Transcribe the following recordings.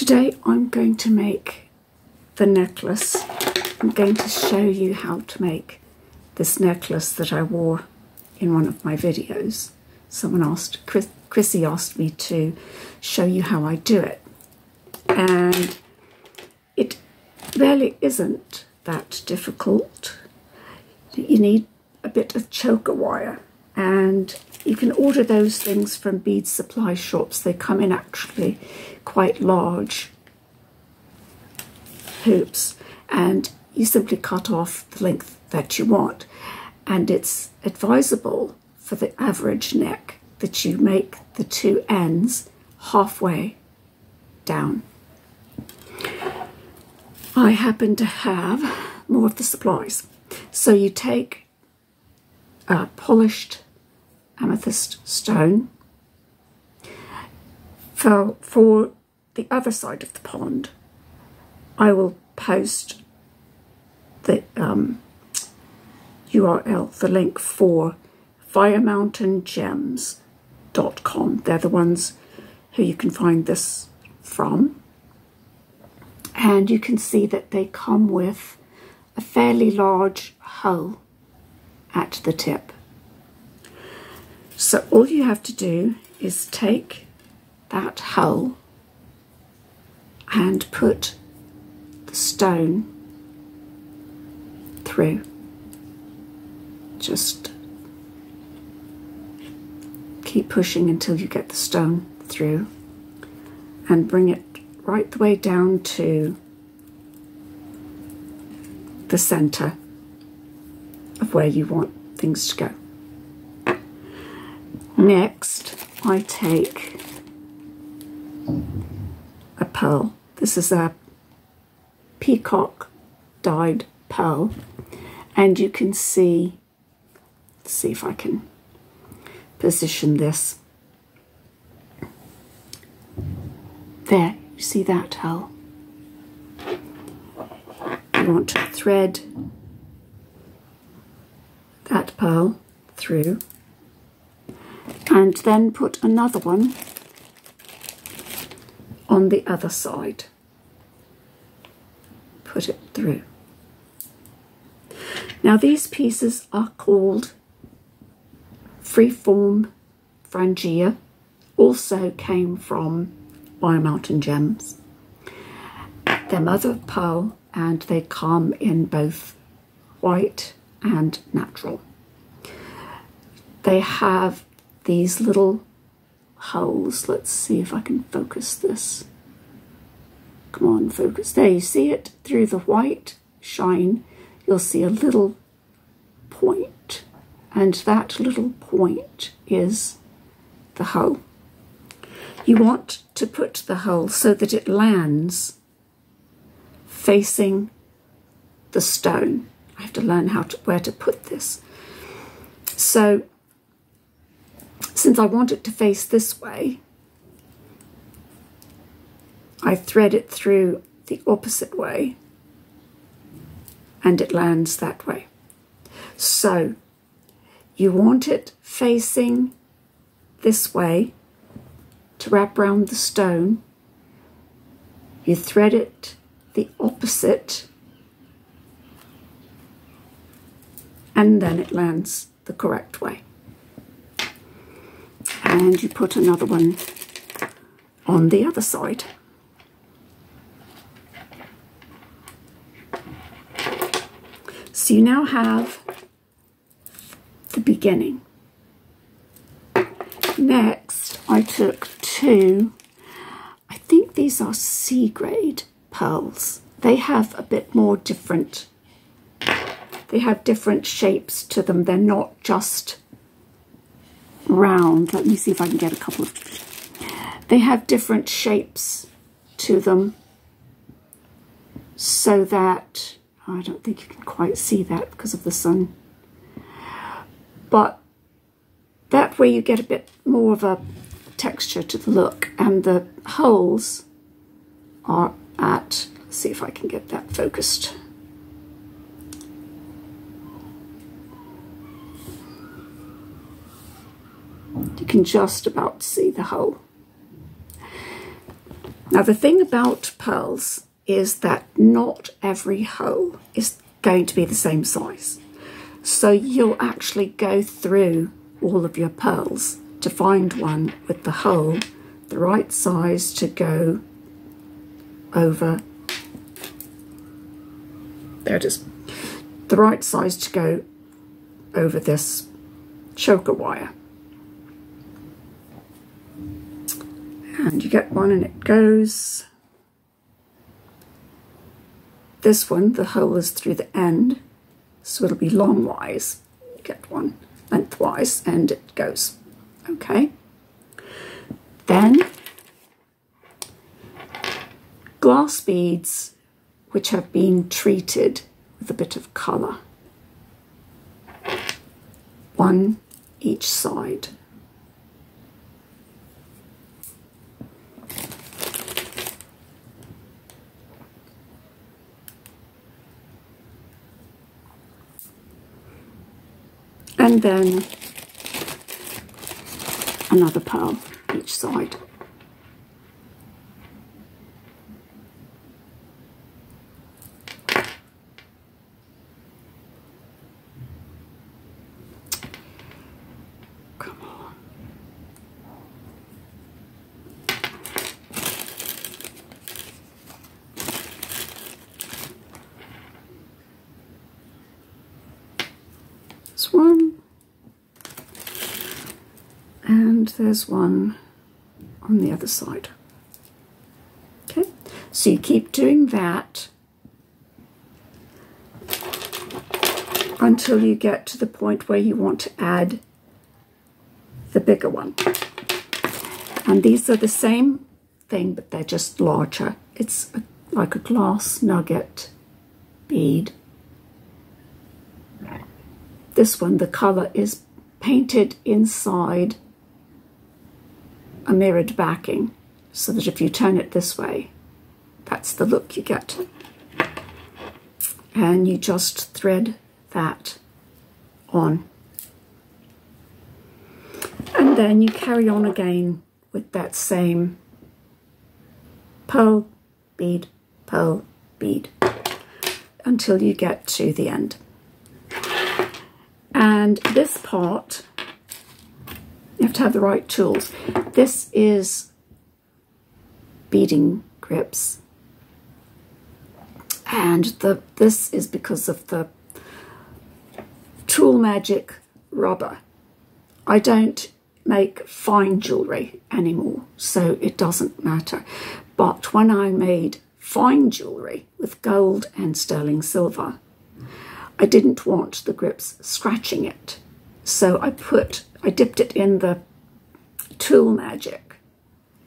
Today I'm going to make the necklace. I'm going to show you how to make this necklace that I wore in one of my videos. Someone asked, Chris, Krissy asked me to show you how I do it. And it really isn't that difficult. You need a bit of choker wire and you can order those things from bead supply shops. They come in actually quite large hoops and you simply cut off the length that you want. And it's advisable for the average neck that you make the two ends halfway down. I happen to have more of the supplies. So you take a polished amethyst stone. For, for the other side of the pond, I will post the um, URL, the link for firemountaingems.com. They're the ones who you can find this from. And you can see that they come with a fairly large hole at the tip. So all you have to do is take that hole and put the stone through. Just keep pushing until you get the stone through and bring it right the way down to the center of where you want things to go. Next, I take a pearl. This is a peacock dyed pearl, and you can see, let's see if I can position this. There, you see that pearl? You want to thread that pearl through and then put another one on the other side. Put it through. Now these pieces are called freeform frangia, also came from Fire Mountain Gems. They're mother of pearl and they come in both white and natural. They have these little holes. Let's see if I can focus this. Come on, focus. There, you see it through the white shine. You'll see a little point, and that little point is the hole. You want to put the hole so that it lands facing the stone. I have to learn how to, where to put this. So since I want it to face this way, I thread it through the opposite way and it lands that way. So you want it facing this way to wrap around the stone. You thread it the opposite and then it lands the correct way and you put another one on the other side. So you now have the beginning. Next, I took two, I think these are C grade pearls. They have a bit more different, they have different shapes to them. They're not just round. Let me see if I can get a couple of... They have different shapes to them so that... I don't think you can quite see that because of the sun. But that way you get a bit more of a texture to the look. And the holes are at... See if I can get that focused. You can just about see the hole. Now the thing about pearls is that not every hole is going to be the same size. So you'll actually go through all of your pearls to find one with the hole the right size to go over there it is the right size to go over this choker wire and you get one and it goes. This one the hole is through the end so it'll be longwise you get one lengthwise and it goes. Okay. Then glass beads which have been treated with a bit of colour. One each side and then another pearl each side. Come on. This one and there's one on the other side. Okay, so you keep doing that until you get to the point where you want to add the bigger one. And these are the same thing, but they're just larger. It's a, like a glass nugget bead. This one, the colour is painted inside a mirrored backing so that if you turn it this way, that's the look you get. And you just thread that on. And then you carry on again with that same pearl, bead, pearl, bead until you get to the end. And this part have to have the right tools. This is beading grips. And the this is because of the Tool Magic rubber. I don't make fine jewellery anymore, so it doesn't matter. But when I made fine jewellery with gold and sterling silver, I didn't want the grips scratching it. So I put I dipped it in the Tool Magic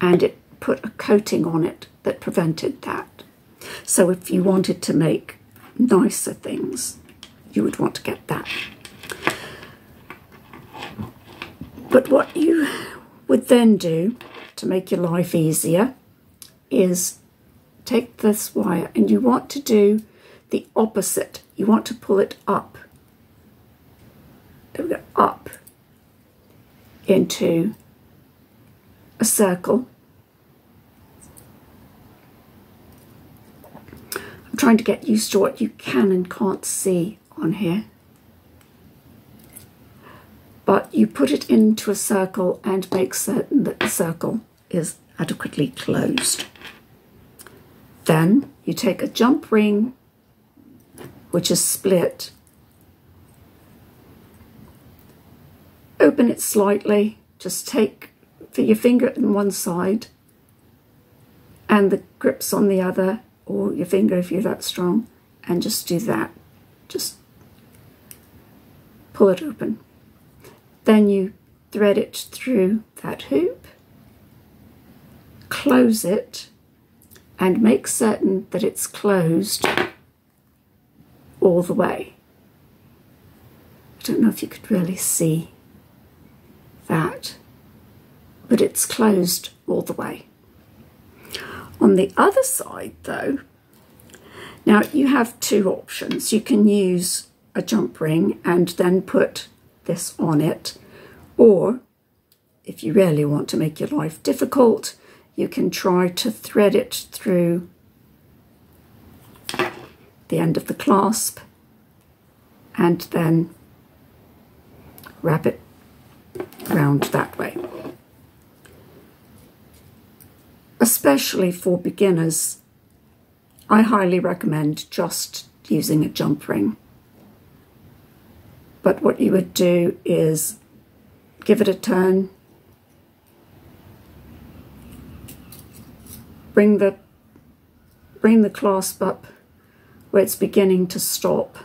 and it put a coating on it that prevented that. So if you wanted to make nicer things, you would want to get that. But what you would then do to make your life easier is take this wire and you want to do the opposite. You want to pull it up. There we go, Up into a circle. I'm trying to get used to what you can and can't see on here. But you put it into a circle and make certain that the circle is adequately closed. Then you take a jump ring, which is split, open it slightly, just take your finger on one side and the grips on the other, or your finger if you're that strong, and just do that. Just pull it open. Then you thread it through that hoop, close it, and make certain that it's closed all the way. I don't know if you could really see that, but it's closed all the way. On the other side though, now you have two options. You can use a jump ring and then put this on it, or if you really want to make your life difficult, you can try to thread it through the end of the clasp and then wrap it round that way. Especially for beginners, I highly recommend just using a jump ring. But what you would do is give it a turn, bring the bring the clasp up where it's beginning to stop.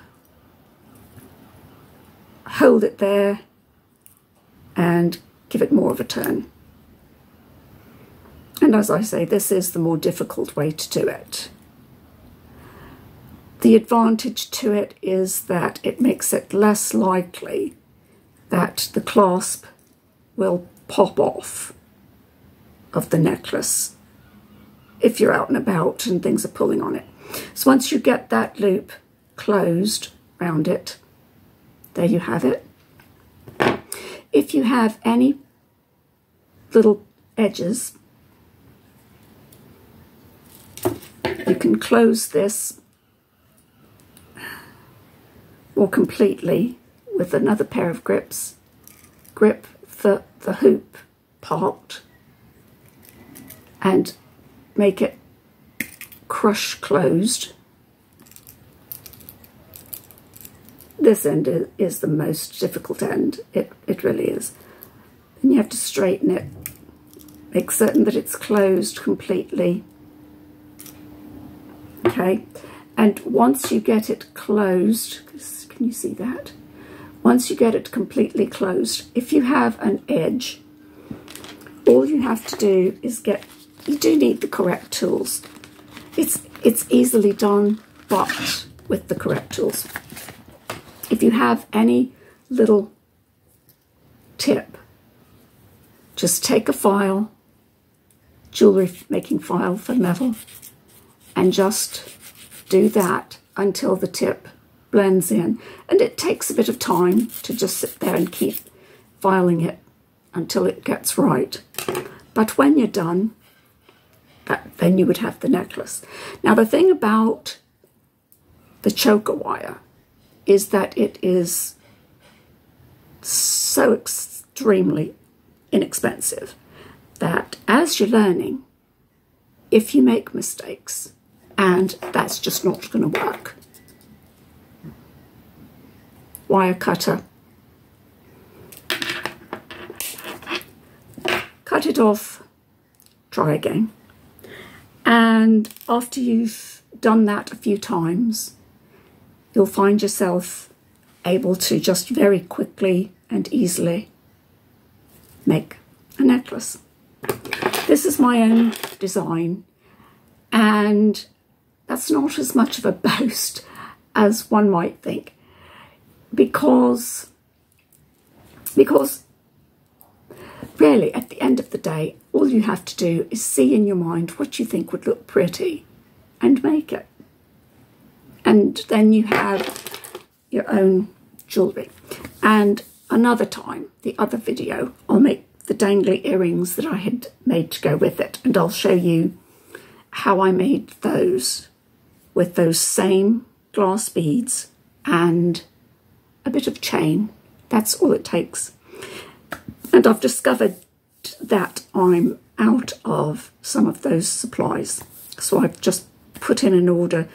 Hold it there and give it more of a turn. And as I say, this is the more difficult way to do it. The advantage to it is that it makes it less likely that the clasp will pop off of the necklace if you're out and about and things are pulling on it. So once you get that loop closed around it, there you have it. If you have any little edges, you can close this more completely with another pair of grips. Grip the, the hoop part and make it crush closed. This end is the most difficult end. It, it really is. And you have to straighten it. Make certain that it's closed completely. Okay. And once you get it closed, can you see that? Once you get it completely closed, if you have an edge, all you have to do is get you do need the correct tools. It's, it's easily done, but with the correct tools. If you have any little tip, just take a file, jewellery making file for metal, and just do that until the tip blends in. And it takes a bit of time to just sit there and keep filing it until it gets right. But when you're done, that, then you would have the necklace. Now the thing about the choker wire is that it is so extremely inexpensive that as you're learning, if you make mistakes, and that's just not going to work, wire cutter, cut it off, try again. And after you've done that a few times, you'll find yourself able to just very quickly and easily make a necklace. This is my own design and that's not as much of a boast as one might think because because really at the end of the day all you have to do is see in your mind what you think would look pretty and make it. And then you have your own jewellery. And another time, the other video, I'll make the dangly earrings that I had made to go with it. And I'll show you how I made those with those same glass beads and a bit of chain. That's all it takes. And I've discovered that I'm out of some of those supplies. So I've just put in an order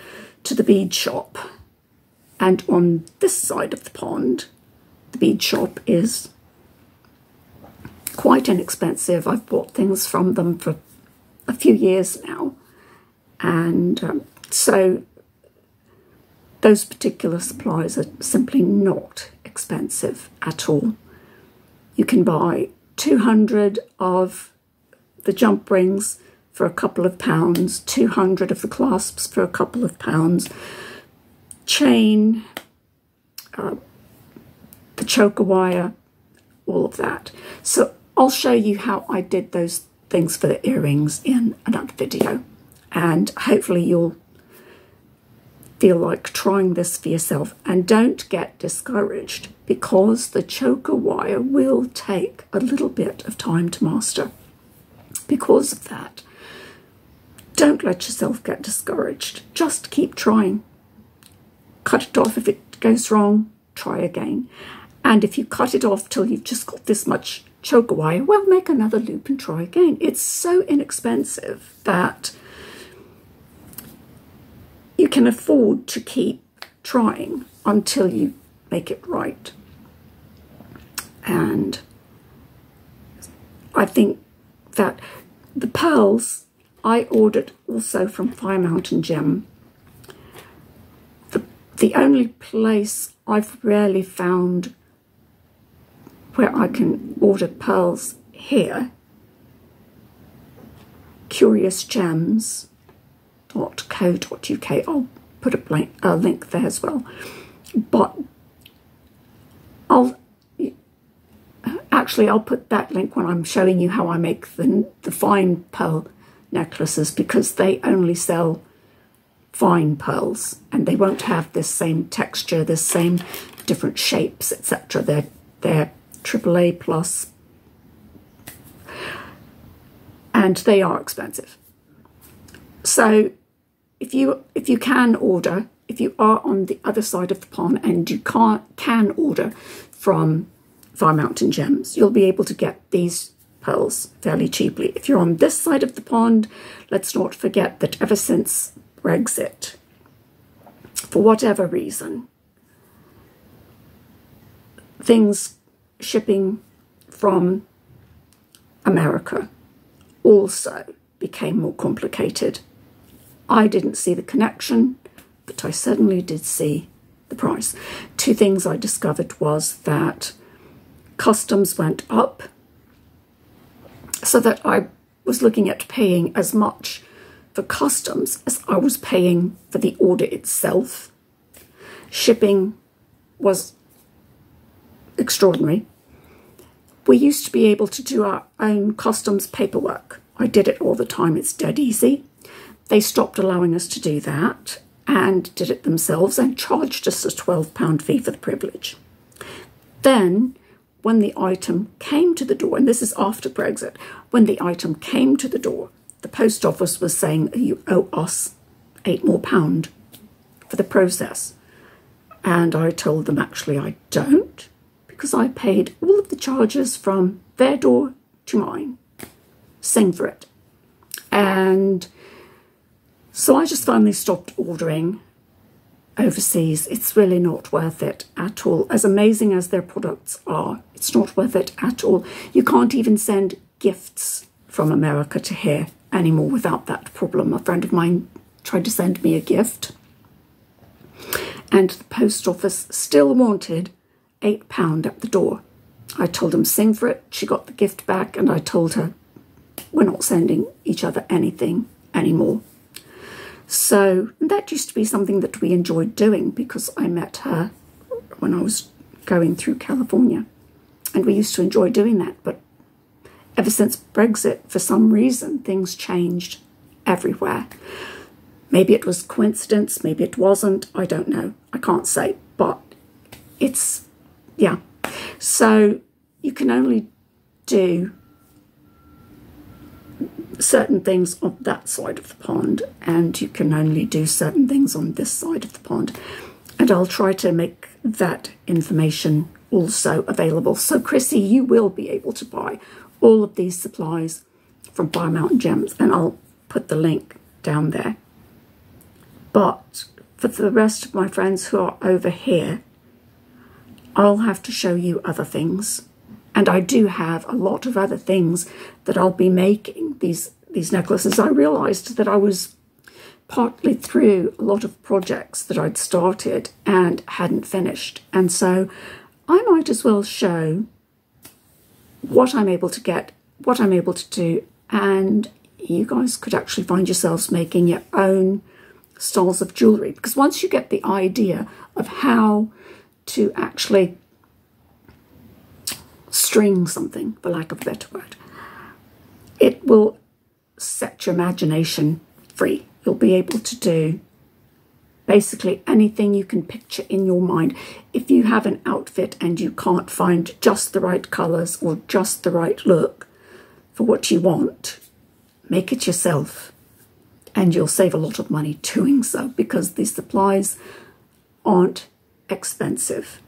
to the bead shop. And on this side of the pond, the bead shop is quite inexpensive. I've bought things from them for a few years now. And um, so those particular supplies are simply not expensive at all. You can buy 200 of the jump rings for a couple of pounds, 200 of the clasps for a couple of pounds, chain, uh, the choker wire, all of that. So I'll show you how I did those things for the earrings in another video and hopefully you'll feel like trying this for yourself and don't get discouraged because the choker wire will take a little bit of time to master. because of that. Don't let yourself get discouraged. Just keep trying. Cut it off if it goes wrong, try again. And if you cut it off till you've just got this much choker wire, well, make another loop and try again. It's so inexpensive that you can afford to keep trying until you make it right. And I think that the pearls I ordered also from Fire Mountain Gem. The, the only place I've rarely found where I can order pearls here, curiousgems.co.uk. I'll put a, blank, a link there as well. But I'll actually I'll put that link when I'm showing you how I make the, the fine pearl necklaces because they only sell fine pearls and they won't have this same texture, this same different shapes, etc. They're, they're AAA plus and they are expensive. So if you if you can order, if you are on the other side of the pond and you can't can order from Fire Mountain Gems, you'll be able to get these pearls fairly cheaply. If you're on this side of the pond, let's not forget that ever since Brexit, for whatever reason, things shipping from America also became more complicated. I didn't see the connection, but I certainly did see the price. Two things I discovered was that customs went up so that I was looking at paying as much for customs as I was paying for the order itself. Shipping was extraordinary. We used to be able to do our own customs paperwork. I did it all the time, it's dead easy. They stopped allowing us to do that and did it themselves and charged us a £12 fee for the privilege. Then when the item came to the door, and this is after Brexit, when the item came to the door, the post office was saying, You owe us eight more pound for the process. And I told them, Actually, I don't, because I paid all of the charges from their door to mine. Sing for it. And so I just finally stopped ordering overseas, it's really not worth it at all. As amazing as their products are, it's not worth it at all. You can't even send gifts from America to here anymore without that problem. A friend of mine tried to send me a gift, and the post office still wanted £8 at the door. I told him sing for it. She got the gift back, and I told her we're not sending each other anything anymore. So that used to be something that we enjoyed doing because I met her when I was going through California. And we used to enjoy doing that. But ever since Brexit, for some reason, things changed everywhere. Maybe it was coincidence, maybe it wasn't, I don't know. I can't say, but it's, yeah. So you can only do certain things on that side of the pond and you can only do certain things on this side of the pond. And I'll try to make that information also available. So Krissy, you will be able to buy all of these supplies from Fire Mountain Gems and I'll put the link down there. But for the rest of my friends who are over here, I'll have to show you other things and I do have a lot of other things that I'll be making, these, these necklaces. I realised that I was partly through a lot of projects that I'd started and hadn't finished. And so I might as well show what I'm able to get, what I'm able to do, and you guys could actually find yourselves making your own styles of jewellery. Because once you get the idea of how to actually string something, for lack of a better word, it will set your imagination free. You'll be able to do basically anything you can picture in your mind. If you have an outfit and you can't find just the right colours or just the right look for what you want, make it yourself and you'll save a lot of money doing so because the supplies aren't expensive.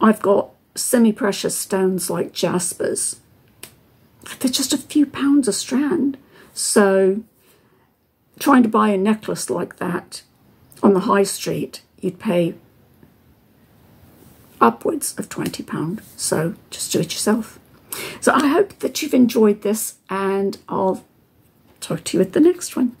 I've got semi-precious stones like jaspers. They're just a few pounds a strand. So trying to buy a necklace like that on the high street, you'd pay upwards of £20. So just do it yourself. So I hope that you've enjoyed this and I'll talk to you at the next one.